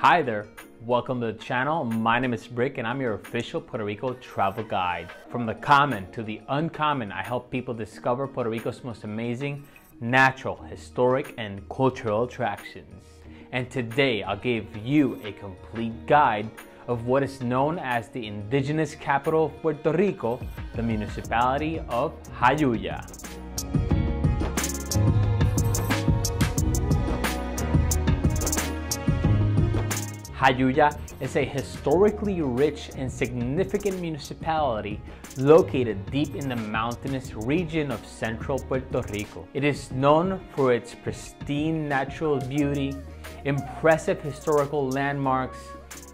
Hi there, welcome to the channel. My name is Brik and I'm your official Puerto Rico travel guide. From the common to the uncommon, I help people discover Puerto Rico's most amazing natural, historic, and cultural attractions. And today I'll give you a complete guide of what is known as the indigenous capital of Puerto Rico, the municipality of Jayuya. Jayuya is a historically rich and significant municipality located deep in the mountainous region of central Puerto Rico. It is known for its pristine natural beauty, impressive historical landmarks,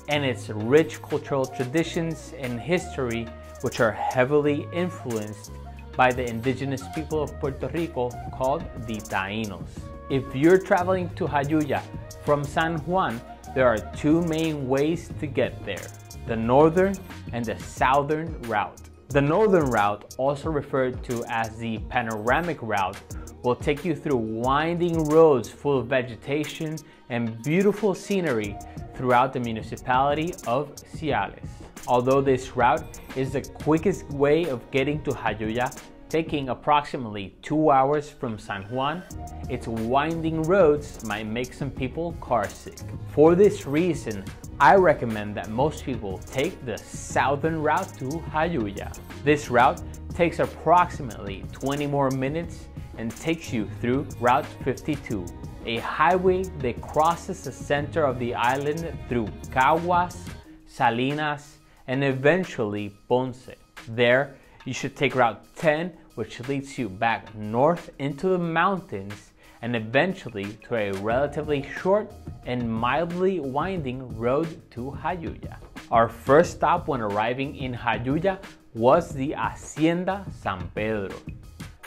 and its rich cultural traditions and history, which are heavily influenced by the indigenous people of Puerto Rico called the Taínos. If you're traveling to Jayuya from San Juan, there are two main ways to get there, the northern and the southern route. The northern route, also referred to as the panoramic route, will take you through winding roads full of vegetation and beautiful scenery throughout the municipality of Ciales. Although this route is the quickest way of getting to Jayuya, taking approximately two hours from San Juan, its winding roads might make some people carsick. For this reason, I recommend that most people take the southern route to Jayuya. This route takes approximately 20 more minutes and takes you through Route 52, a highway that crosses the center of the island through Caguas, Salinas, and eventually Ponce. There, you should take Route 10, which leads you back north into the mountains and eventually to a relatively short and mildly winding road to Jayuya. Our first stop when arriving in Jayuya was the Hacienda San Pedro.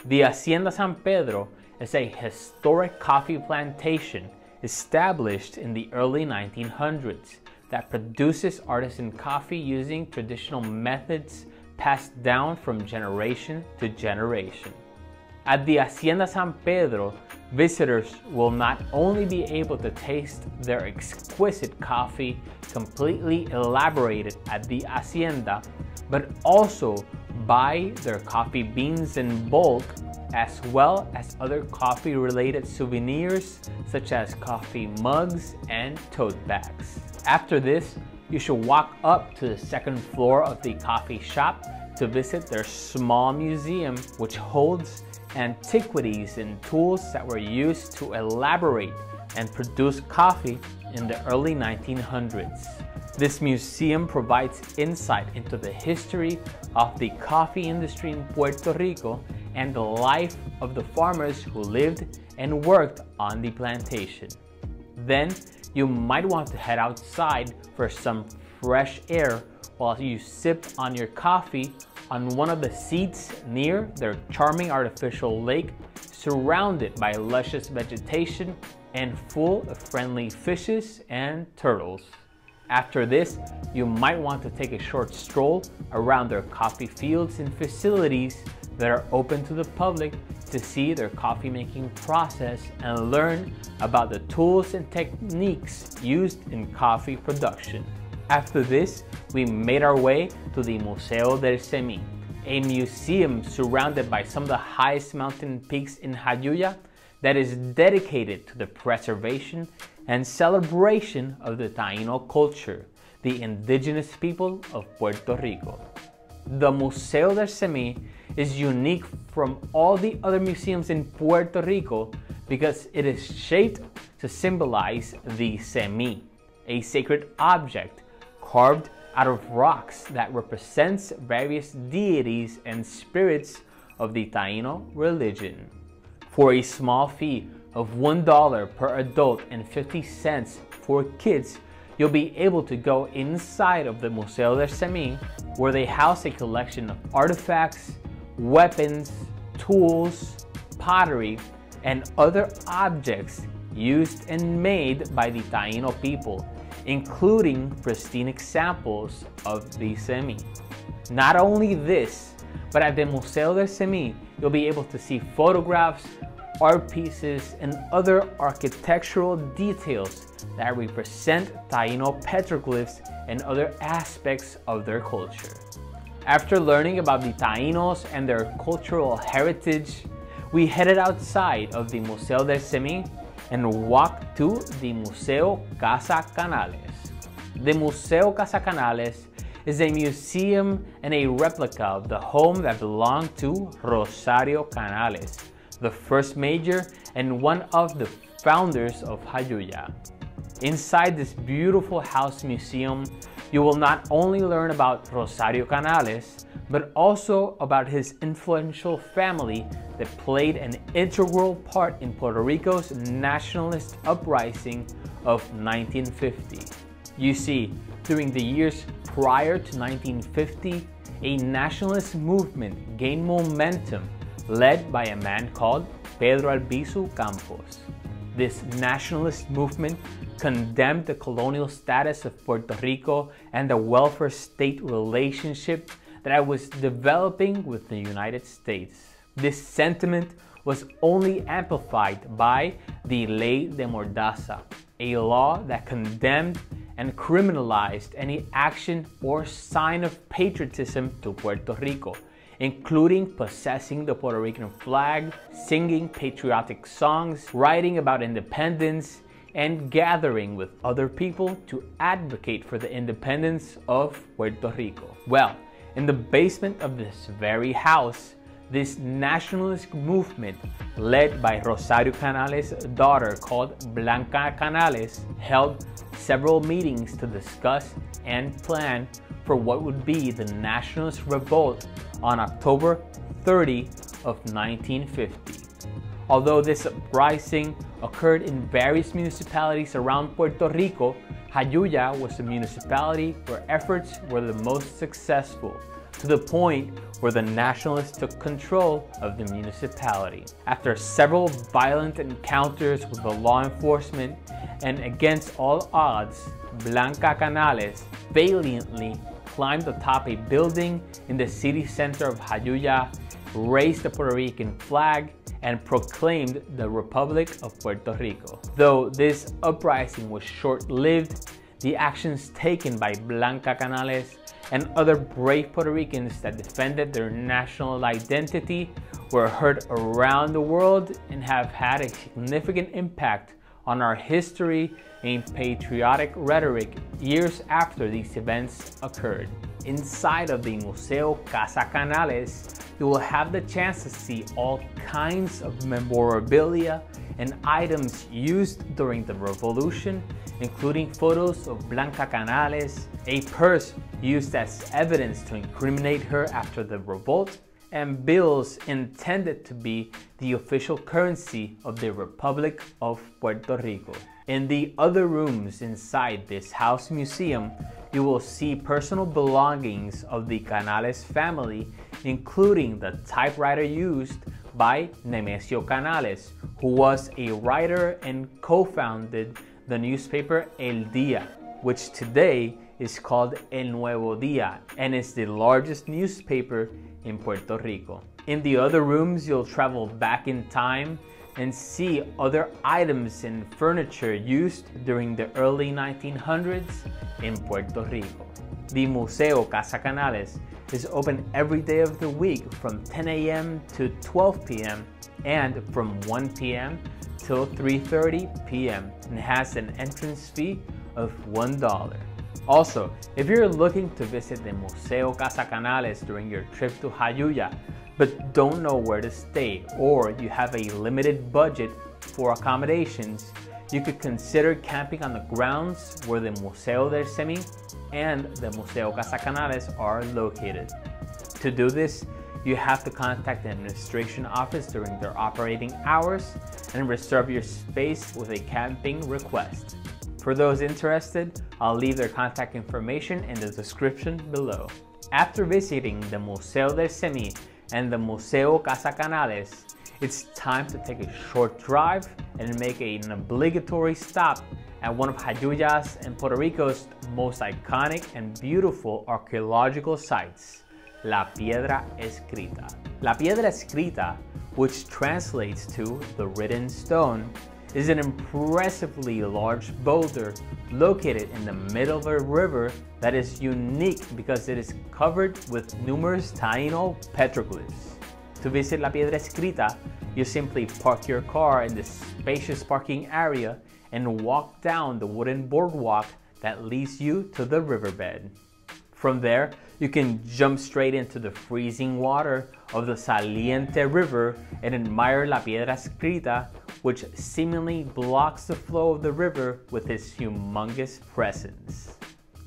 The Hacienda San Pedro is a historic coffee plantation established in the early 1900s that produces artisan coffee using traditional methods passed down from generation to generation. At the Hacienda San Pedro, visitors will not only be able to taste their exquisite coffee completely elaborated at the Hacienda, but also buy their coffee beans in bulk as well as other coffee related souvenirs such as coffee mugs and tote bags. After this, you should walk up to the second floor of the coffee shop to visit their small museum, which holds antiquities and tools that were used to elaborate and produce coffee in the early 1900s. This museum provides insight into the history of the coffee industry in Puerto Rico and the life of the farmers who lived and worked on the plantation. Then you might want to head outside for some fresh air while you sip on your coffee on one of the seats near their charming artificial lake surrounded by luscious vegetation and full of friendly fishes and turtles. After this, you might want to take a short stroll around their coffee fields and facilities that are open to the public to see their coffee making process and learn about the tools and techniques used in coffee production. After this, we made our way to the Museo del Cemí, a museum surrounded by some of the highest mountain peaks in Jayuya that is dedicated to the preservation and celebration of the Taino culture, the indigenous people of Puerto Rico. The Museo del Cemí is unique from all the other museums in Puerto Rico because it is shaped to symbolize the Cemí, a sacred object carved out of rocks that represents various deities and spirits of the Taino religion. For a small fee of $1 per adult and 50 cents for kids, you'll be able to go inside of the Museo del Cemí, where they house a collection of artifacts, weapons, tools, pottery, and other objects used and made by the Taino people, including pristine examples of the Cemí. Not only this, but at the Museo del Cemí, you'll be able to see photographs, art pieces, and other architectural details that represent Taino petroglyphs and other aspects of their culture. After learning about the Tainos and their cultural heritage, we headed outside of the Museo del Cemí and walked to the Museo Casa Canales. The Museo Casa Canales is a museum and a replica of the home that belonged to Rosario Canales, the first major and one of the founders of Jayuya. Inside this beautiful house museum, you will not only learn about Rosario Canales, but also about his influential family that played an integral part in Puerto Rico's nationalist uprising of 1950. You see, during the years prior to 1950, a nationalist movement gained momentum led by a man called Pedro Albizu Campos. This nationalist movement condemned the colonial status of Puerto Rico and the welfare state relationship that I was developing with the United States. This sentiment was only amplified by the Ley de Mordaza, a law that condemned and criminalized any action or sign of patriotism to Puerto Rico, including possessing the Puerto Rican flag, singing patriotic songs, writing about independence, and gathering with other people to advocate for the independence of Puerto Rico. Well, in the basement of this very house, this nationalist movement led by Rosario Canales' daughter called Blanca Canales held several meetings to discuss and plan for what would be the nationalist revolt on October 30 of 1950. Although this uprising occurred in various municipalities around Puerto Rico, Jayuya was the municipality where efforts were the most successful, to the point where the nationalists took control of the municipality. After several violent encounters with the law enforcement and against all odds, Blanca Canales valiantly climbed atop a building in the city center of Jayuya, raised the Puerto Rican flag, and proclaimed the Republic of Puerto Rico. Though this uprising was short-lived, the actions taken by Blanca Canales and other brave Puerto Ricans that defended their national identity were heard around the world and have had a significant impact on our history and patriotic rhetoric years after these events occurred. Inside of the Museo Casa Canales, you will have the chance to see all kinds of memorabilia and items used during the revolution, including photos of Blanca Canales, a purse used as evidence to incriminate her after the revolt, and bills intended to be the official currency of the Republic of Puerto Rico. In the other rooms inside this house museum, you will see personal belongings of the Canales family, including the typewriter used by Nemesio Canales, who was a writer and co-founded the newspaper El Día, which today is called El Nuevo Día and is the largest newspaper in Puerto Rico. In the other rooms, you'll travel back in time and see other items and furniture used during the early 1900s in Puerto Rico. The Museo Casa Canales is open every day of the week from 10 a.m. to 12 p.m. and from 1 p.m. till 3.30 p.m. and has an entrance fee of $1. Also, if you're looking to visit the Museo Casa Canales during your trip to Jayuya, but don't know where to stay, or you have a limited budget for accommodations, you could consider camping on the grounds where the Museo del Cemí and the Museo Casa Canales are located. To do this, you have to contact the administration office during their operating hours and reserve your space with a camping request. For those interested, I'll leave their contact information in the description below. After visiting the Museo del Cemí and the Museo Casa Canales, it's time to take a short drive and make an obligatory stop at one of Jayuya's and Puerto Rico's most iconic and beautiful archaeological sites, La Piedra Escrita. La Piedra Escrita which translates to the written stone, is an impressively large boulder located in the middle of a river that is unique because it is covered with numerous Taino petroglyphs. To visit La Piedra Escrita, you simply park your car in this spacious parking area and walk down the wooden boardwalk that leads you to the riverbed. From there, you can jump straight into the freezing water of the Saliente River and admire La Piedra Escrita, which seemingly blocks the flow of the river with its humongous presence.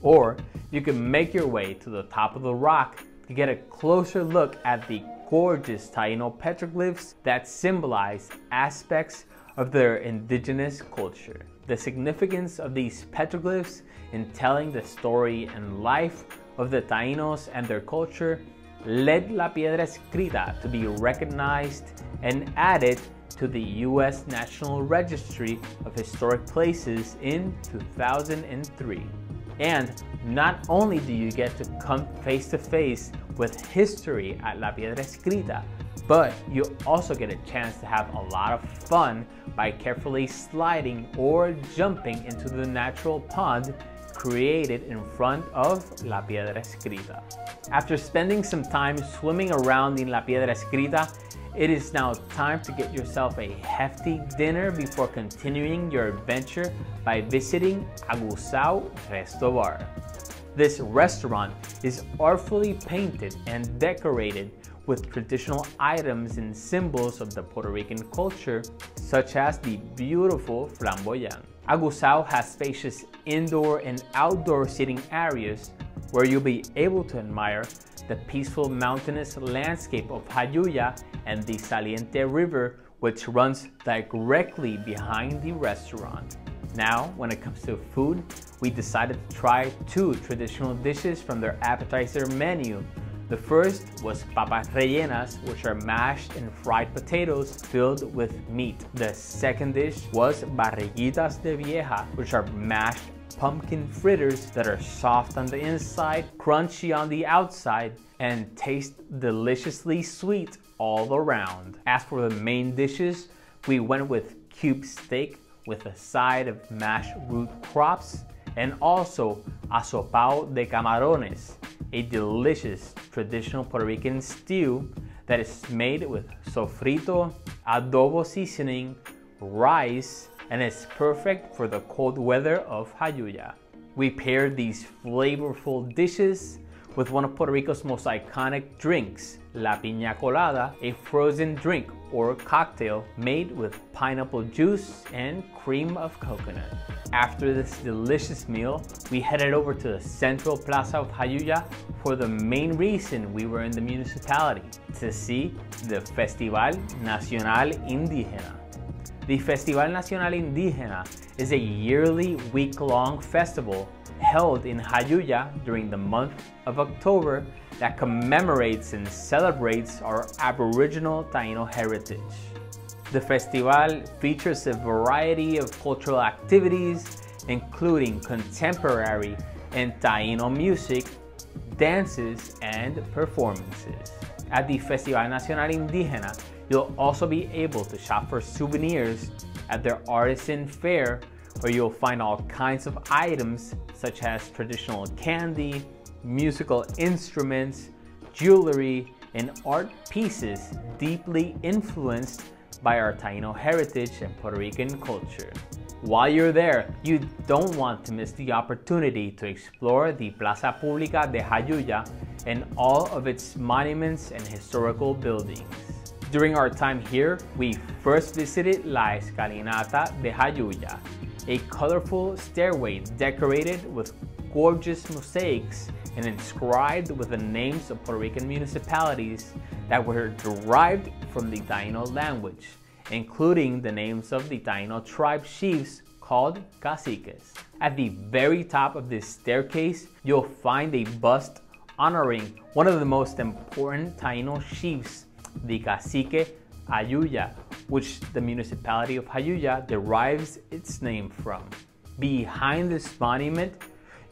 Or you can make your way to the top of the rock to get a closer look at the gorgeous Taino petroglyphs that symbolize aspects of their indigenous culture. The significance of these petroglyphs in telling the story and life of the Tainos and their culture led La Piedra Escrita to be recognized and added to the U.S. National Registry of Historic Places in 2003. And not only do you get to come face to face with history at La Piedra Escrita, but you also get a chance to have a lot of fun by carefully sliding or jumping into the natural pond created in front of La Piedra Escrita. After spending some time swimming around in La Piedra Escrita, it is now time to get yourself a hefty dinner before continuing your adventure by visiting Aguzao Resto Bar. This restaurant is artfully painted and decorated with traditional items and symbols of the Puerto Rican culture, such as the beautiful flamboyant. Aguzao has spacious indoor and outdoor seating areas where you'll be able to admire the peaceful mountainous landscape of Jayuya and the Saliente River which runs directly behind the restaurant. Now, when it comes to food, we decided to try two traditional dishes from their appetizer menu the first was papas rellenas, which are mashed and fried potatoes filled with meat. The second dish was barriguitas de vieja, which are mashed pumpkin fritters that are soft on the inside, crunchy on the outside, and taste deliciously sweet all around. As for the main dishes, we went with cube steak with a side of mashed root crops and also asopao de camarones, a delicious traditional Puerto Rican stew that is made with sofrito, adobo seasoning, rice, and is perfect for the cold weather of Jayuya. We paired these flavorful dishes with one of Puerto Rico's most iconic drinks, La Piña Colada, a frozen drink or cocktail made with pineapple juice and cream of coconut. After this delicious meal, we headed over to the central plaza of Jayuya for the main reason we were in the municipality, to see the Festival Nacional Indígena. The Festival Nacional Indígena is a yearly week-long festival held in Jayuya during the month of October that commemorates and celebrates our Aboriginal Taino heritage. The festival features a variety of cultural activities, including contemporary and Taino music, dances, and performances. At the Festival Nacional Indígena, you'll also be able to shop for souvenirs at their artisan fair where you'll find all kinds of items such as traditional candy, musical instruments, jewelry, and art pieces deeply influenced by our Taino heritage and Puerto Rican culture. While you're there, you don't want to miss the opportunity to explore the Plaza Pública de Jayuya and all of its monuments and historical buildings. During our time here, we first visited La Escalinata de Jayuya, a colorful stairway decorated with gorgeous mosaics and inscribed with the names of Puerto Rican municipalities that were derived from the Taino language, including the names of the Taino tribe chiefs called caciques. At the very top of this staircase, you'll find a bust honoring one of the most important Taino chiefs, the cacique Jayuya, which the municipality of Jayuya derives its name from. Behind this monument,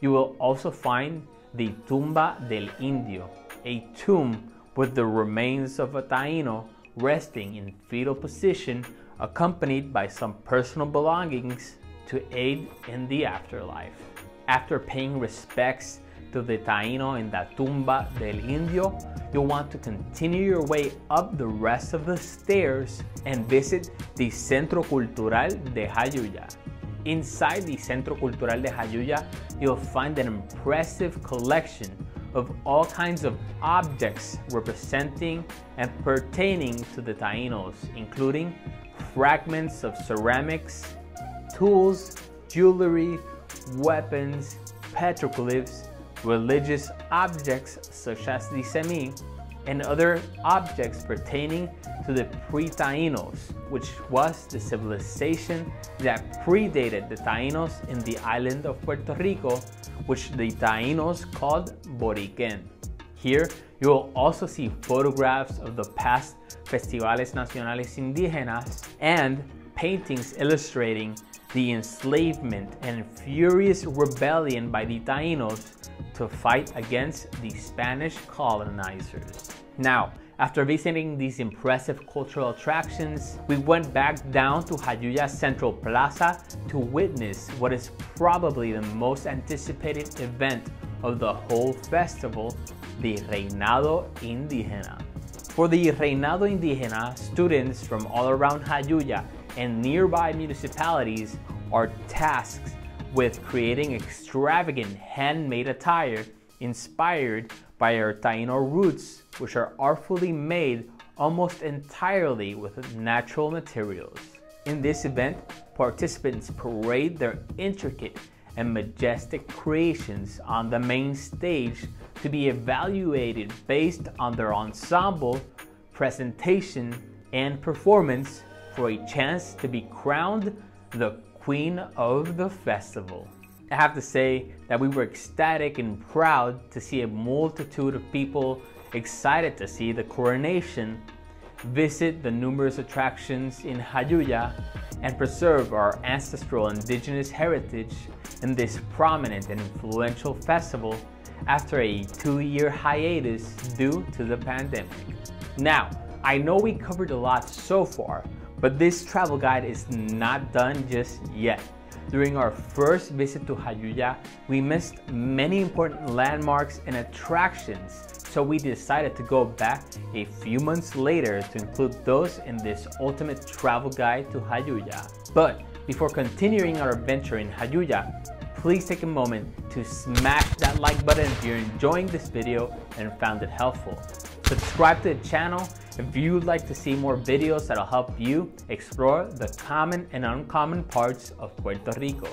you will also find the Tumba del Indio, a tomb with the remains of a Taino resting in fetal position accompanied by some personal belongings to aid in the afterlife. After paying respects to the Taino in the Tumba del Indio, you'll want to continue your way up the rest of the stairs and visit the Centro Cultural de Jayuya. Inside the Centro Cultural de Jayuya, you'll find an impressive collection of all kinds of objects representing and pertaining to the Tainos, including fragments of ceramics, tools, jewelry, weapons, petroglyphs, religious objects such as the cemí, and other objects pertaining to the pre-Tainos, which was the civilization that predated the Tainos in the island of Puerto Rico, which the Tainos called Boriquen. Here, you will also see photographs of the past Festivales Nacionales Indígenas and paintings illustrating the enslavement and furious rebellion by the Tainos to fight against the Spanish colonizers. Now, after visiting these impressive cultural attractions, we went back down to Jayuya Central Plaza to witness what is probably the most anticipated event of the whole festival, the Reinado Indígena. For the Reinado Indígena, students from all around Jayuya and nearby municipalities are tasked with creating extravagant handmade attire inspired by our Taino roots, which are artfully made almost entirely with natural materials. In this event, participants parade their intricate and majestic creations on the main stage to be evaluated based on their ensemble, presentation, and performance for a chance to be crowned the queen of the festival. I have to say that we were ecstatic and proud to see a multitude of people excited to see the coronation, visit the numerous attractions in Jayuya, and preserve our ancestral indigenous heritage in this prominent and influential festival after a two-year hiatus due to the pandemic. Now, I know we covered a lot so far, but this travel guide is not done just yet. During our first visit to Jayuya, we missed many important landmarks and attractions, so we decided to go back a few months later to include those in this ultimate travel guide to Jayuya. But before continuing our adventure in Jayuya, please take a moment to smash that like button if you're enjoying this video and found it helpful. Subscribe to the channel if you'd like to see more videos that'll help you explore the common and uncommon parts of Puerto Rico.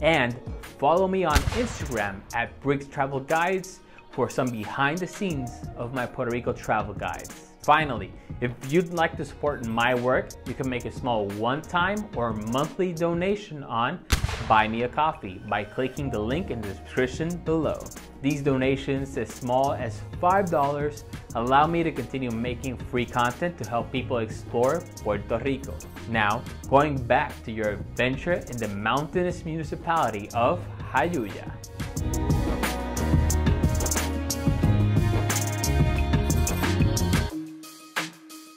And follow me on Instagram at Brik's Travel Guides for some behind the scenes of my Puerto Rico travel guides. Finally, if you'd like to support my work, you can make a small one-time or monthly donation on Buy Me a Coffee by clicking the link in the description below. These donations, as small as $5, allow me to continue making free content to help people explore Puerto Rico. Now, going back to your adventure in the mountainous municipality of Jayuya.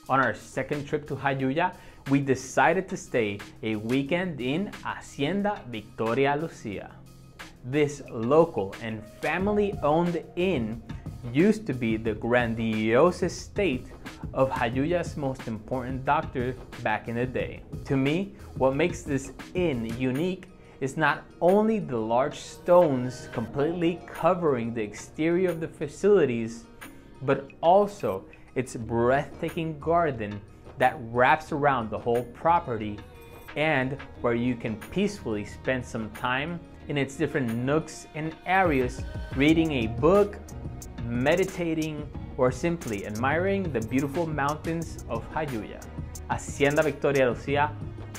On our second trip to Jayuya, we decided to stay a weekend in Hacienda Victoria Lucia. This local and family-owned inn used to be the grandiose estate of Jayuya's most important doctor back in the day. To me, what makes this inn unique is not only the large stones completely covering the exterior of the facilities, but also its breathtaking garden that wraps around the whole property and where you can peacefully spend some time in its different nooks and areas reading a book, meditating, or simply admiring the beautiful mountains of Jayuya. Hacienda Victoria Lucia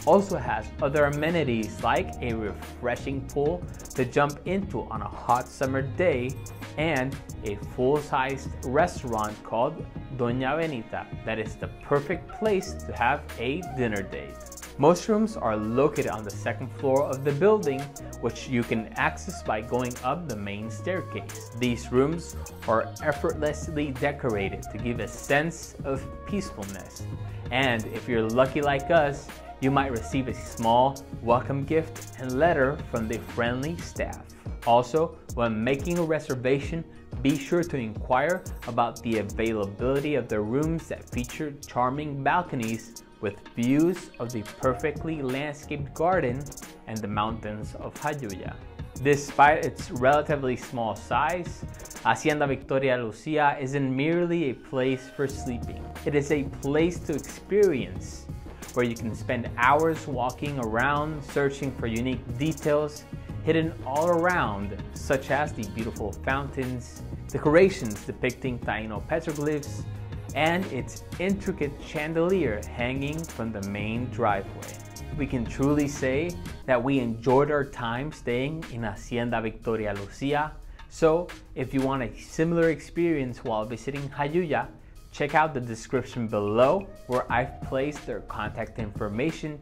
also has other amenities like a refreshing pool to jump into on a hot summer day and a full-sized restaurant called Doña Benita that is the perfect place to have a dinner date. Most rooms are located on the second floor of the building, which you can access by going up the main staircase. These rooms are effortlessly decorated to give a sense of peacefulness. And if you're lucky like us, you might receive a small welcome gift and letter from the friendly staff. Also, when making a reservation, be sure to inquire about the availability of the rooms that feature charming balconies with views of the perfectly landscaped garden and the mountains of Jayuya. Despite its relatively small size, Hacienda Victoria Lucia isn't merely a place for sleeping. It is a place to experience, where you can spend hours walking around searching for unique details hidden all around, such as the beautiful fountains, decorations depicting Taino petroglyphs, and its intricate chandelier hanging from the main driveway. We can truly say that we enjoyed our time staying in Hacienda Victoria Lucia, so if you want a similar experience while visiting Jayuya, check out the description below where I've placed their contact information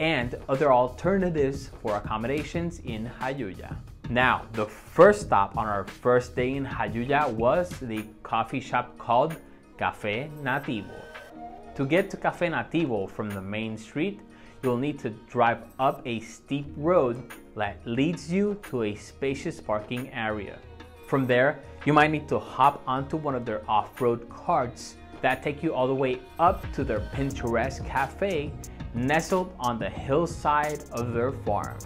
and other alternatives for accommodations in Jayuya. Now, the first stop on our first day in Jayuya was the coffee shop called Café Nativo. To get to Café Nativo from the main street, you'll need to drive up a steep road that leads you to a spacious parking area. From there, you might need to hop onto one of their off-road carts that take you all the way up to their picturesque cafe nestled on the hillside of their farm.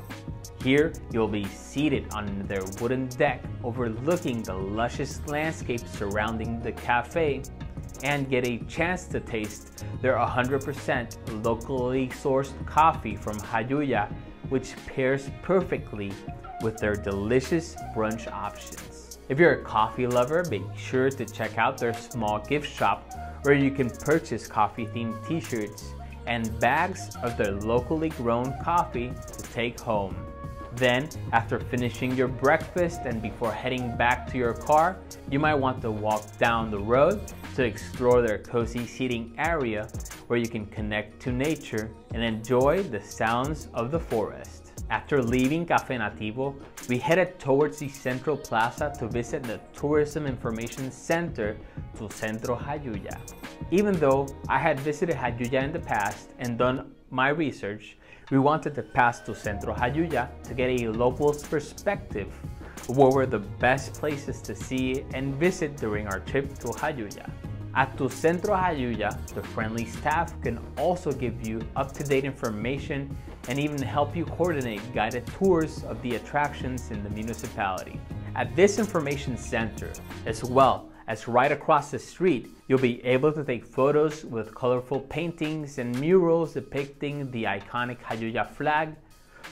Here, you'll be seated on their wooden deck overlooking the luscious landscape surrounding the cafe and get a chance to taste their 100% locally sourced coffee from Jayuya, which pairs perfectly with their delicious brunch options. If you're a coffee lover, make sure to check out their small gift shop where you can purchase coffee themed t-shirts and bags of their locally grown coffee to take home. Then, after finishing your breakfast and before heading back to your car, you might want to walk down the road to explore their cozy seating area where you can connect to nature and enjoy the sounds of the forest. After leaving Café Nativo, we headed towards the Central Plaza to visit the Tourism Information Center Tu Centro Jayuya. Even though I had visited Jayuya in the past and done my research, we wanted to pass to Centro Jayuya to get a local's perspective what were the best places to see and visit during our trip to Jayuya. At Tu Centro Jayuya, the friendly staff can also give you up-to-date information and even help you coordinate guided tours of the attractions in the municipality. At this information center, as well as right across the street, you'll be able to take photos with colorful paintings and murals depicting the iconic Jayuya flag,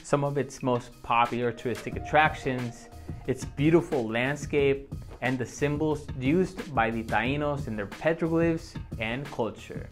some of its most popular touristic attractions, its beautiful landscape, and the symbols used by the Tainos in their petroglyphs and culture.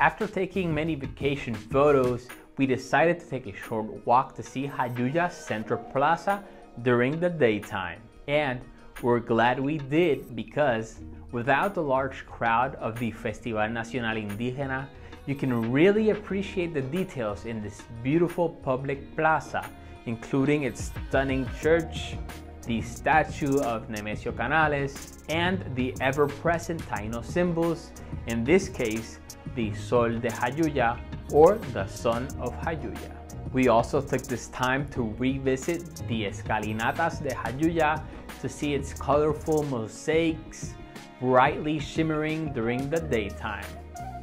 After taking many vacation photos, we decided to take a short walk to see Jayuya Central Plaza during the daytime. And we're glad we did because without the large crowd of the Festival Nacional Indígena, you can really appreciate the details in this beautiful public plaza, including its stunning church, the statue of Nemesio Canales, and the ever-present Taino symbols, in this case, the Sol de Jayuya or the Sun of Jayuya. We also took this time to revisit the Escalinatas de Jayuya to see its colorful mosaics brightly shimmering during the daytime.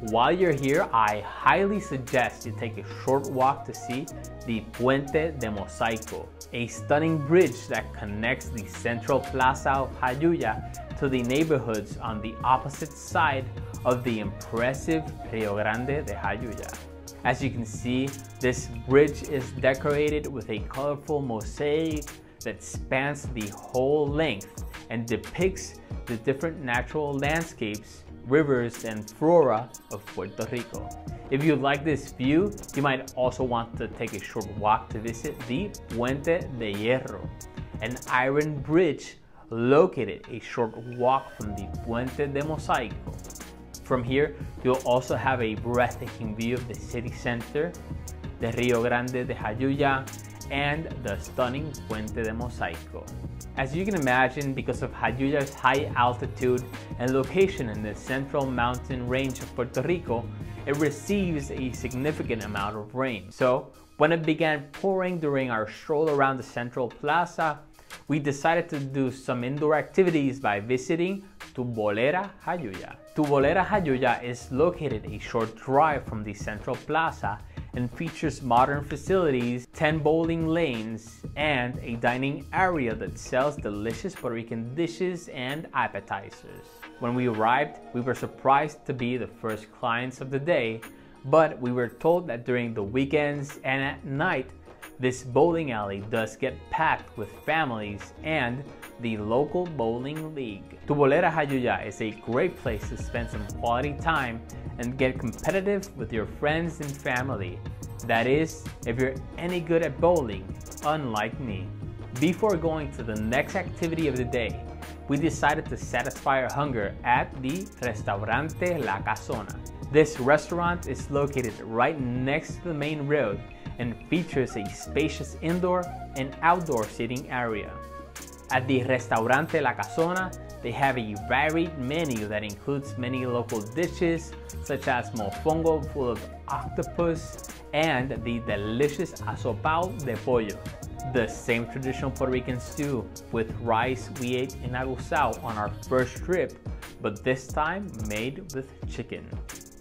While you're here, I highly suggest you take a short walk to see the Puente de Mosaico, a stunning bridge that connects the central plaza of Jayuya to the neighborhoods on the opposite side of the impressive Rio Grande de Jayuya. As you can see, this bridge is decorated with a colorful mosaic that spans the whole length and depicts the different natural landscapes, rivers, and flora of Puerto Rico. If you like this view, you might also want to take a short walk to visit the Puente de Hierro, an iron bridge located a short walk from the Puente de Mosaico. From here, you'll also have a breathtaking view of the city center, the Rio Grande de Jayuya, and the stunning Puente de Mosaico. As you can imagine, because of Jayuya's high altitude and location in the central mountain range of Puerto Rico, it receives a significant amount of rain. So, when it began pouring during our stroll around the central plaza, we decided to do some indoor activities by visiting Tubolera Jayuya. Tubolera Jayuya is located a short drive from the central plaza and features modern facilities, 10 bowling lanes, and a dining area that sells delicious Puerto Rican dishes and appetizers. When we arrived, we were surprised to be the first clients of the day, but we were told that during the weekends and at night, this bowling alley does get packed with families and the local bowling league. Tubolera Jayuya is a great place to spend some quality time and get competitive with your friends and family. That is, if you're any good at bowling, unlike me. Before going to the next activity of the day, we decided to satisfy our hunger at the Restaurante La Casona. This restaurant is located right next to the main road and features a spacious indoor and outdoor seating area. At the Restaurante La Casona, they have a varied menu that includes many local dishes such as mofongo full of octopus and the delicious asopao de pollo, the same traditional Puerto Rican stew with rice we ate in Aguzao on our first trip, but this time made with chicken.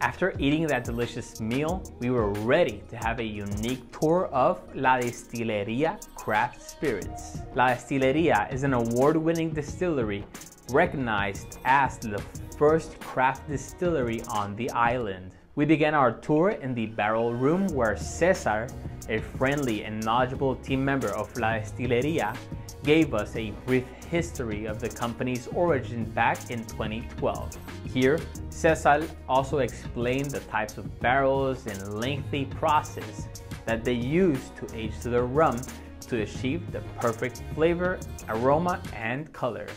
After eating that delicious meal, we were ready to have a unique tour of La Destilería Craft Spirits. La Destilería is an award-winning distillery recognized as the first craft distillery on the island. We began our tour in the barrel room where Cesar, a friendly and knowledgeable team member of La Destilería, gave us a brief history of the company's origin back in 2012. Here, Cesar also explained the types of barrels and lengthy process that they use to age their rum to achieve the perfect flavor, aroma, and color.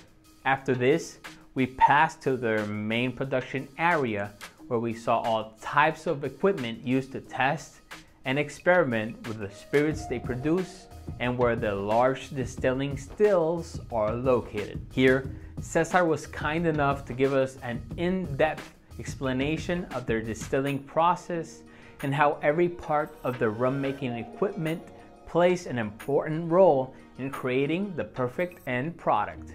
After this, we passed to their main production area where we saw all types of equipment used to test and experiment with the spirits they produce and where the large distilling stills are located. Here, Cesar was kind enough to give us an in-depth explanation of their distilling process and how every part of the rum making equipment plays an important role in creating the perfect end product.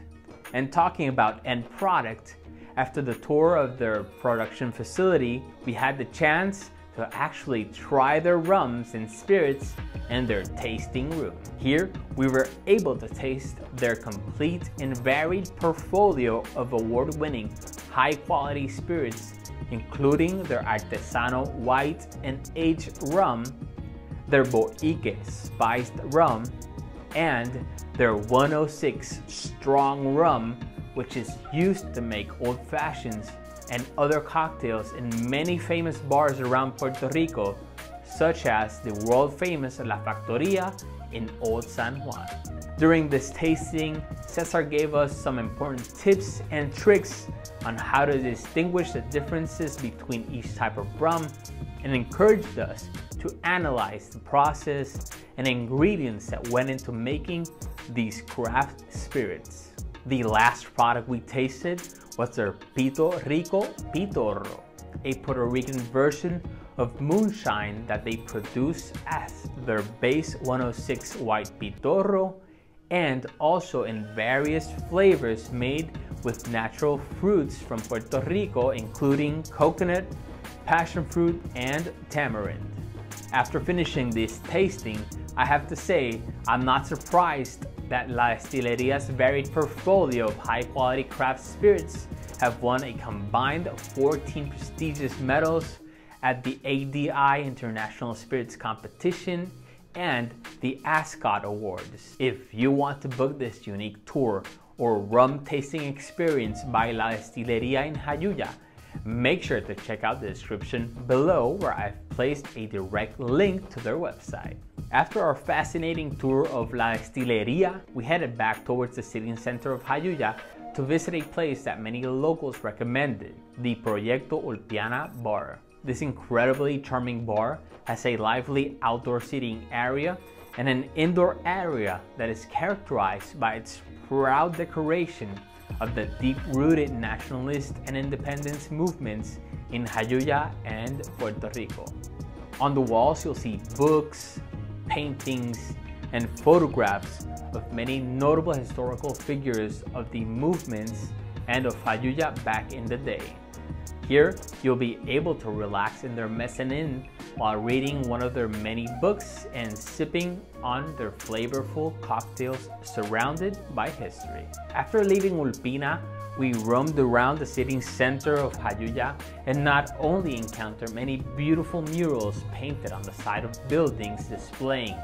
And talking about end product, after the tour of their production facility, we had the chance to actually try their rums and spirits in their tasting room. Here, we were able to taste their complete and varied portfolio of award-winning high-quality spirits, including their artesano white and aged rum, their boique spiced rum, and their 106 strong rum, which is used to make old fashions and other cocktails in many famous bars around Puerto Rico, such as the world famous La Factoria in Old San Juan. During this tasting, Cesar gave us some important tips and tricks on how to distinguish the differences between each type of rum and encouraged us to analyze the process and ingredients that went into making these craft spirits. The last product we tasted was their Pito Rico Pitorro, a Puerto Rican version of moonshine that they produce as their base 106 white Pitorro and also in various flavors made with natural fruits from Puerto Rico including coconut, passion fruit, and tamarind. After finishing this tasting, I have to say I'm not surprised that La Destilería's varied portfolio of high-quality craft spirits have won a combined 14 prestigious medals at the ADI International Spirits Competition and the Ascot Awards. If you want to book this unique tour or rum tasting experience by La Destilería in Jayuya, make sure to check out the description below where I've placed a direct link to their website. After our fascinating tour of La Destilería, we headed back towards the city center of Jayuya to visit a place that many locals recommended, the Proyecto Ulpiana Bar. This incredibly charming bar has a lively outdoor seating area and an indoor area that is characterized by its proud decoration of the deep-rooted nationalist and independence movements in Jayuya and Puerto Rico. On the walls, you'll see books, paintings, and photographs of many notable historical figures of the movements and of Jayuya back in the day. Here, you'll be able to relax in their mezzanine while reading one of their many books and sipping on their flavorful cocktails surrounded by history. After leaving Ulpiana, we roamed around the city center of Jayuya and not only encountered many beautiful murals painted on the side of buildings displaying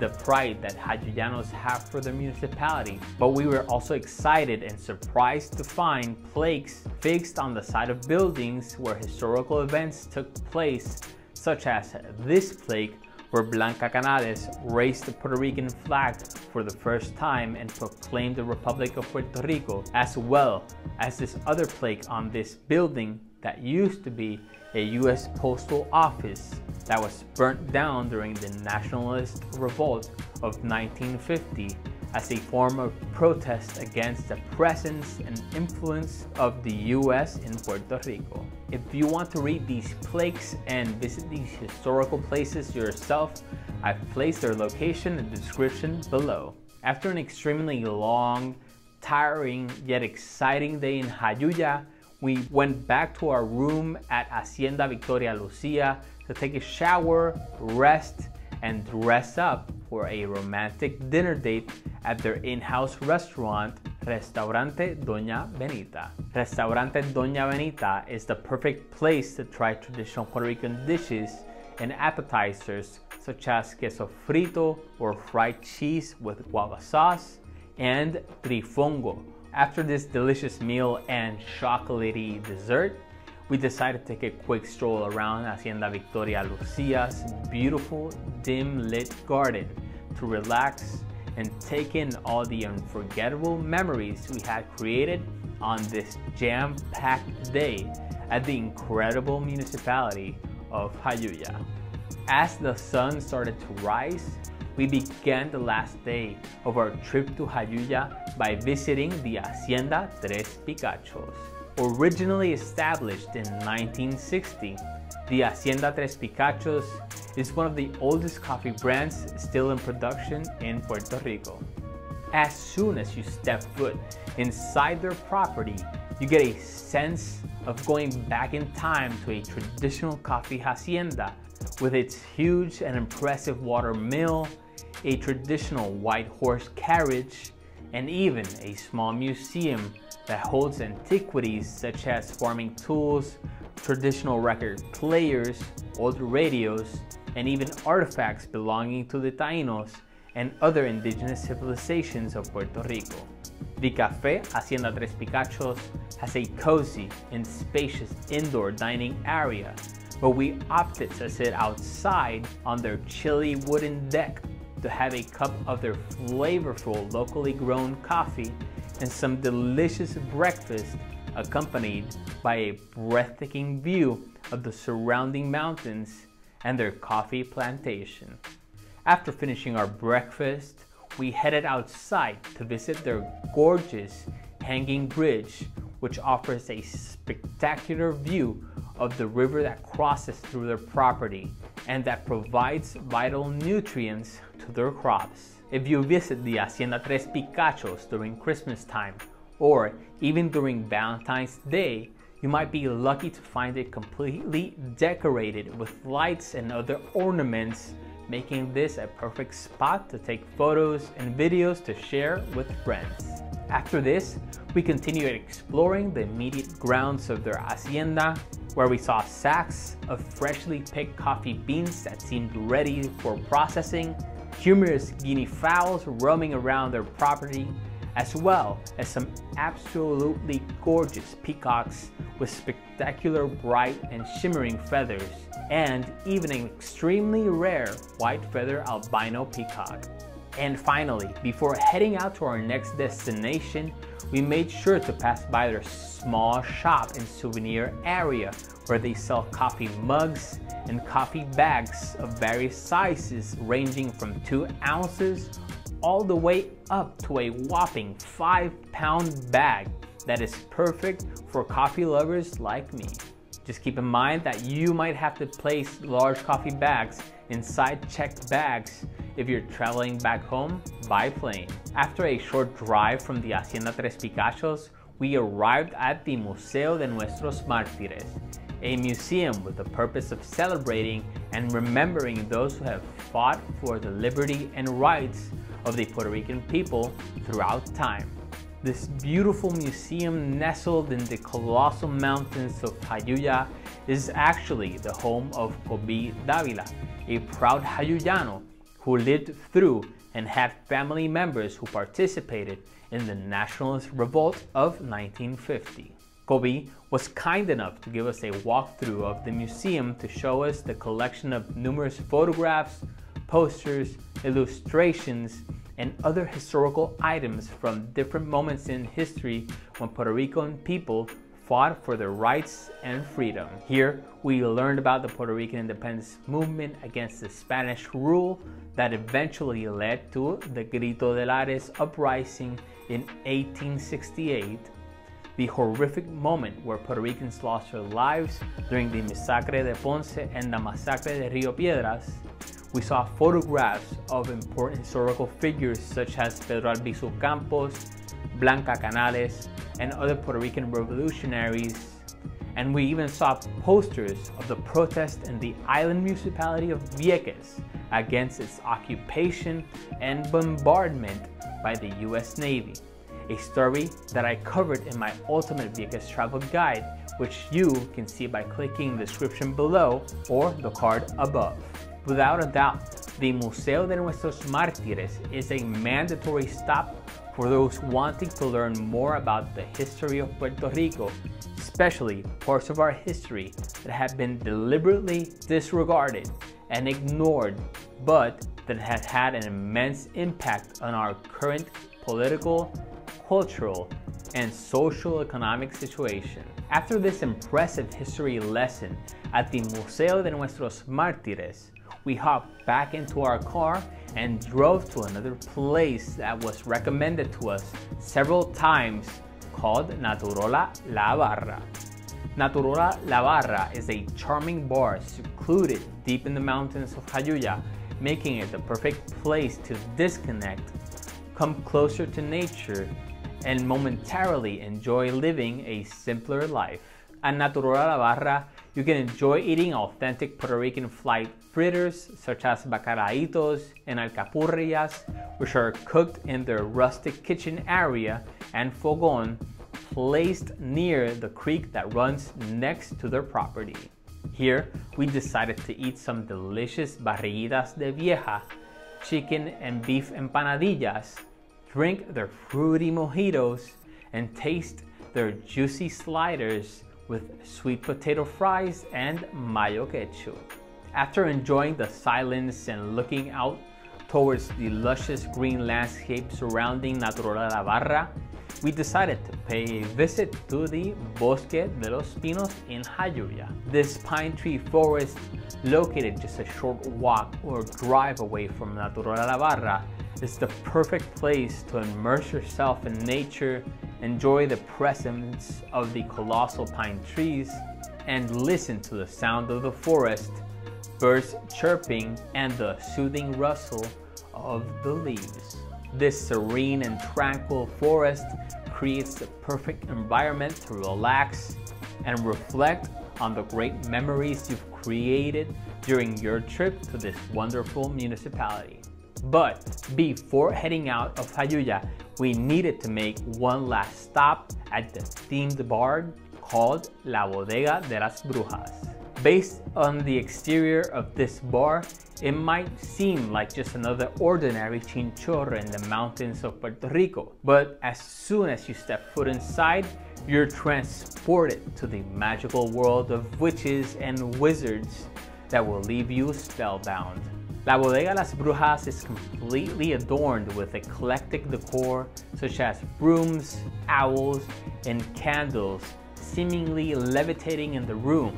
the pride that Jayuyanos have for their municipality, but we were also excited and surprised to find plaques fixed on the side of buildings where historical events took place, such as this plaque where Blanca Canales raised the Puerto Rican flag for the first time and proclaimed the Republic of Puerto Rico, as well as this other plaque on this building that used to be a U.S. Postal Office that was burnt down during the Nationalist Revolt of 1950 as a form of protest against the presence and influence of the US in Puerto Rico. If you want to read these plaques and visit these historical places yourself, I've placed their location in the description below. After an extremely long, tiring, yet exciting day in Jayuya, we went back to our room at Hacienda Victoria Lucía to take a shower, rest, and dress up for a romantic dinner date at their in-house restaurant, Restaurante Doña Benita. Restaurante Doña Benita is the perfect place to try traditional Puerto Rican dishes and appetizers such as queso frito or fried cheese with guava sauce and trifongo, after this delicious meal and chocolatey dessert, we decided to take a quick stroll around Hacienda Victoria Lucía's beautiful dim lit garden to relax and take in all the unforgettable memories we had created on this jam-packed day at the incredible municipality of Jayuya. As the sun started to rise, we began the last day of our trip to Jayuya by visiting the Hacienda Tres Picachos. Originally established in 1960, the Hacienda Tres Picachos is one of the oldest coffee brands still in production in Puerto Rico. As soon as you step foot inside their property, you get a sense of going back in time to a traditional coffee hacienda with its huge and impressive water mill, a traditional white horse carriage, and even a small museum that holds antiquities such as farming tools, traditional record players, old radios, and even artifacts belonging to the Taínos and other indigenous civilizations of Puerto Rico. The Café Hacienda Tres Picachos has a cozy and spacious indoor dining area, but we opted to sit outside on their chilly wooden deck to have a cup of their flavorful locally grown coffee and some delicious breakfast accompanied by a breathtaking view of the surrounding mountains and their coffee plantation. After finishing our breakfast, we headed outside to visit their gorgeous hanging bridge, which offers a spectacular view of the river that crosses through their property and that provides vital nutrients to their crops. If you visit the Hacienda Tres Picachos during Christmas time or even during Valentine's Day, you might be lucky to find it completely decorated with lights and other ornaments, making this a perfect spot to take photos and videos to share with friends. After this, we continued exploring the immediate grounds of their hacienda, where we saw sacks of freshly picked coffee beans that seemed ready for processing, humorous guinea fowls roaming around their property, as well as some absolutely gorgeous peacocks with spectacular bright and shimmering feathers, and even an extremely rare white feather albino peacock. And finally, before heading out to our next destination, we made sure to pass by their small shop and souvenir area where they sell coffee mugs and coffee bags of various sizes ranging from 2 ounces all the way up to a whopping 5 pound bag that is perfect for coffee lovers like me. Just keep in mind that you might have to place large coffee bags inside checked bags if you're traveling back home by plane. After a short drive from the Hacienda Tres Picachos, we arrived at the Museo de Nuestros Mártires, a museum with the purpose of celebrating and remembering those who have fought for the liberty and rights of the Puerto Rican people throughout time. This beautiful museum nestled in the colossal mountains of Jayuya is actually the home of Kobe Davila, a proud Jayuyano who lived through and had family members who participated in the nationalist revolt of 1950. Kobe was kind enough to give us a walkthrough of the museum to show us the collection of numerous photographs, posters, illustrations, and other historical items from different moments in history when Puerto Rican people fought for their rights and freedom. Here, we learned about the Puerto Rican independence movement against the Spanish rule that eventually led to the Grito de Lares uprising in 1868 the horrific moment where Puerto Ricans lost their lives during the Masacre de Ponce and the Masacre de Rio Piedras, we saw photographs of important historical figures such as Pedro Albizu Campos, Blanca Canales, and other Puerto Rican revolutionaries. And we even saw posters of the protest in the island municipality of Vieques against its occupation and bombardment by the US Navy a story that I covered in my Ultimate Vieques Travel Guide, which you can see by clicking the description below or the card above. Without a doubt, the Museo de Nuestros Mártires is a mandatory stop for those wanting to learn more about the history of Puerto Rico, especially parts of our history that have been deliberately disregarded and ignored, but that have had an immense impact on our current political cultural, and social economic situation. After this impressive history lesson at the Museo de Nuestros Mártires, we hopped back into our car and drove to another place that was recommended to us several times called Naturola La Barra. Naturola La Barra is a charming bar secluded deep in the mountains of Jayuya, making it the perfect place to disconnect, come closer to nature, and momentarily enjoy living a simpler life. At Naturola La Barra, you can enjoy eating authentic Puerto Rican flight fritters such as bacalaítos and alcapurrias, which are cooked in their rustic kitchen area and fogon placed near the creek that runs next to their property. Here, we decided to eat some delicious barriguitas de vieja, chicken and beef empanadillas, drink their fruity mojitos, and taste their juicy sliders with sweet potato fries and mayo ketchup. After enjoying the silence and looking out towards the luscious green landscape surrounding Naturola La Barra, we decided to pay a visit to the Bosque de los Pinos in Jayuya. This pine tree forest, located just a short walk or drive away from Naturola La Barra, is the perfect place to immerse yourself in nature, enjoy the presence of the colossal pine trees, and listen to the sound of the forest, birds chirping, and the soothing rustle of the leaves. This serene and tranquil forest creates the perfect environment to relax and reflect on the great memories you've created during your trip to this wonderful municipality. But before heading out of Jayuya, we needed to make one last stop at the themed bar called La Bodega de las Brujas. Based on the exterior of this bar, it might seem like just another ordinary chinchorro in the mountains of Puerto Rico, but as soon as you step foot inside, you're transported to the magical world of witches and wizards that will leave you spellbound. La Bodega Las Brujas is completely adorned with eclectic decor such as brooms, owls, and candles seemingly levitating in the room,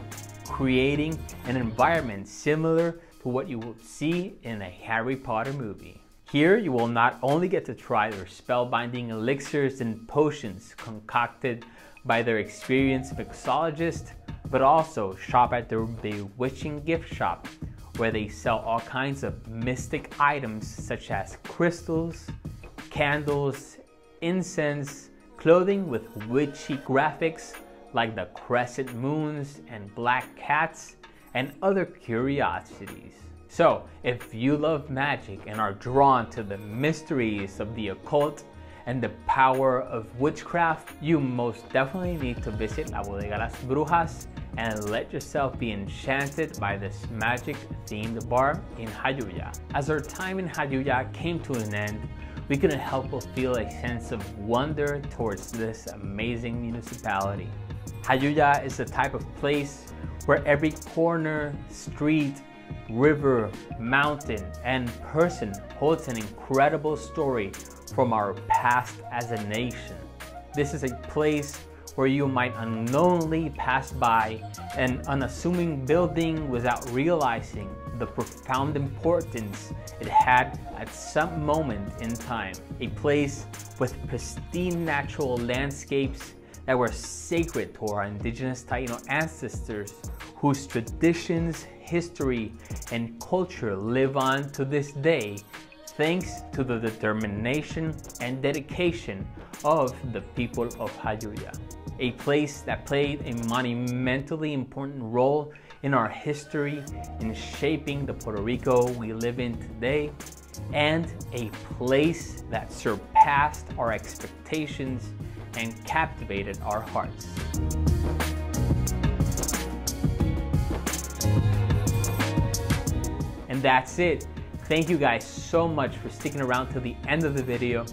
creating an environment similar to what you would see in a Harry Potter movie. Here, you will not only get to try their spellbinding elixirs and potions concocted by their experienced mixologist, but also shop at their bewitching gift shop where they sell all kinds of mystic items such as crystals, candles, incense, clothing with witchy graphics like the crescent moons and black cats, and other curiosities. So, if you love magic and are drawn to the mysteries of the occult and the power of witchcraft, you most definitely need to visit La Bodega Las Brujas and let yourself be enchanted by this magic themed bar in Jayuya. As our time in Jayuya came to an end, we couldn't help but feel a sense of wonder towards this amazing municipality. Jayuya is the type of place where every corner, street, river, mountain, and person holds an incredible story from our past as a nation. This is a place where you might unknowingly pass by an unassuming building without realizing the profound importance it had at some moment in time. A place with pristine natural landscapes that were sacred to our indigenous Taíno ancestors whose traditions, history, and culture live on to this day thanks to the determination and dedication of the people of Jayuya, a place that played a monumentally important role in our history in shaping the Puerto Rico we live in today, and a place that surpassed our expectations and captivated our hearts. And that's it. Thank you guys so much for sticking around till the end of the video.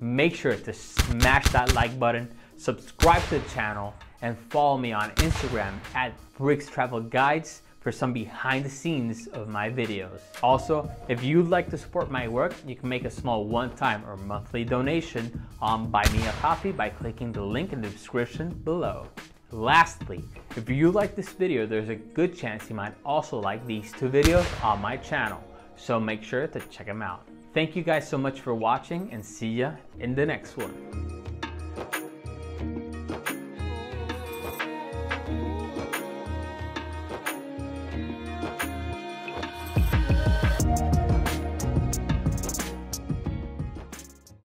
Make sure to smash that like button, subscribe to the channel, and follow me on Instagram at Brik's Travel Guides for some behind the scenes of my videos. Also, if you'd like to support my work, you can make a small one-time or monthly donation on Buy Me a Coffee by clicking the link in the description below. Lastly, if you like this video, there's a good chance you might also like these two videos on my channel, so make sure to check them out. Thank you guys so much for watching and see ya in the next one.